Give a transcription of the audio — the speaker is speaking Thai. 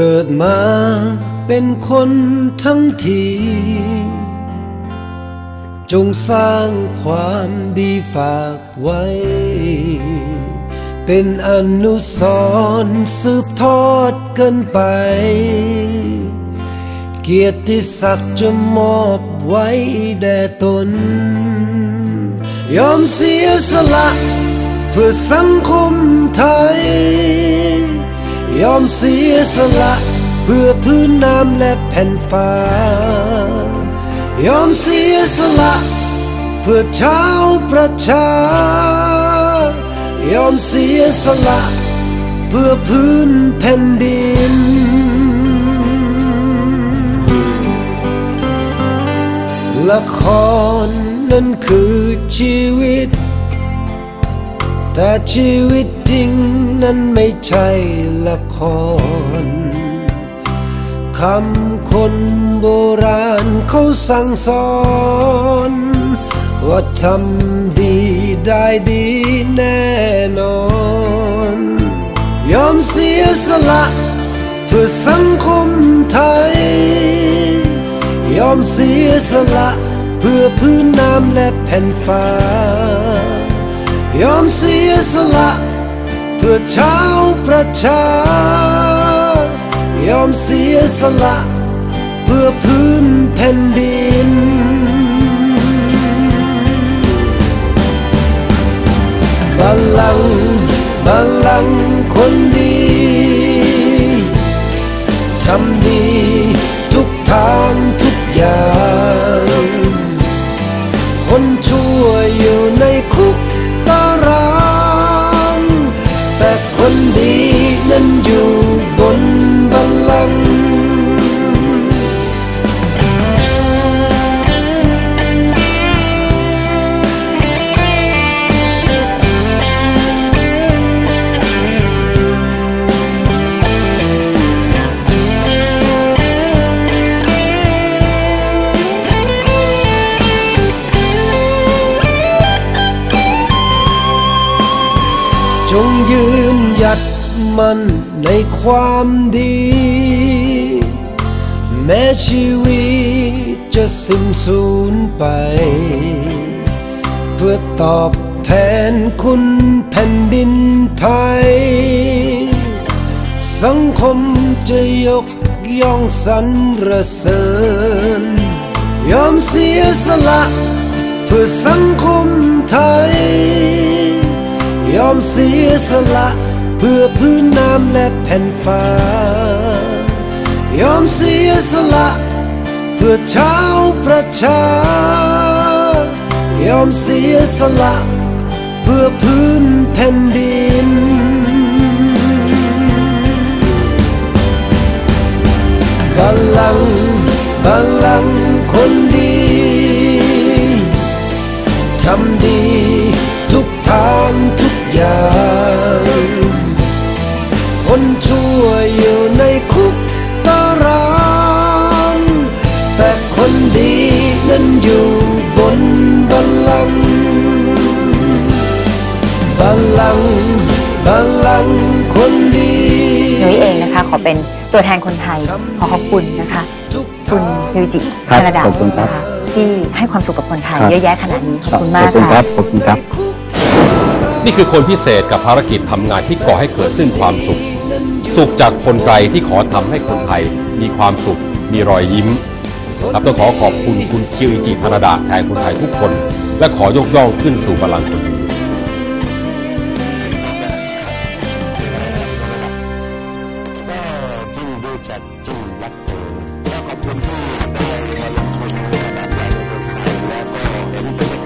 กิดมาเป็นคนทั้งที จงสร้างความดีฝากไว้ เป็นอนุสรณ์สืบทอดกันไป เกียรติศักดิ์จะมอบไว้แด่ตน ยอมเสียสละ เพื่อสังคมไทย ยอมเสียสละเพื่อพื้นน้ำและแผ่นฟ้ายอมเสียสละเพื่อชาวประชายอมเสียสละเพื่อพื้นแผ่นดิน ละครนั้นคือชีวิต แต่ชีวิตจริงนั้นไม่ใช่ ละคร คำคนโบราณเขาสั่งสอน ว่าทำดีได้ดีแน่นอน ยอมเสียสละเพื่อสังคมไทย ยอมเสียสละเพื่อพื้นน้ำและแผ่นฟ้า ยอมเสียสละเพื่อชาวประชายอมเสียสละ เพื่อพื้นแผ่นดิน บัลลังบัลลังคนดีทำ จงยืนหยัดมันในความดี แม้ชีวิตจะสิ้นสูญไป เพื่อตอบแทนคุณแผ่นดินไทย สังคมจะยกย่องสรรเสริญ ยอมเสียสละ เพื่อสังคมไทย ยอมเสียสละเพื่อพื้นน้ำและแผ่นฟ้ายอมเสียสละเพื่อชาวประชายอมเสียสละเพื่อพื้นแผ่นดิน บัลลังบัลลังคนดี ทำดีทุกทาง อย่าง คนชั่วอยู่ในคุกตารางแต่คนดีนั้นอยู่บนบัลลังก์บัลลังก์บัลลังก์คนดีนุ้ยเองนะคะขอเป็นตัวแทนคนไทยขอขอบคุณนะคะคุณยูจิครับแคนาดาขอบคุณครับนะคะที่ให้ความสุขกับคนไทยครับเยอะแยะขนาดนี้ขอบคุณขมาอบกคุณครัค่ะบขอบคุณครับ นี่คือคนพิเศษกับภารกิจทำงานที่ก่อให้เกิดซึ่งความสุข สุขจากคนไกลที่ขอทำให้คนไทย มีความสุข มีรอยยิ้มครับต้องขอขอบคุณคุณคิวอิจิธนาดาแทนคนไทยทุกคน และขอยกย่องขึ้นสู่บัลลังก์คนนี้ขอบคุณที่ได้มาลงทุนในขนาดใหญ่ในเมืองไทยแล้วก็เห็นเทศไทย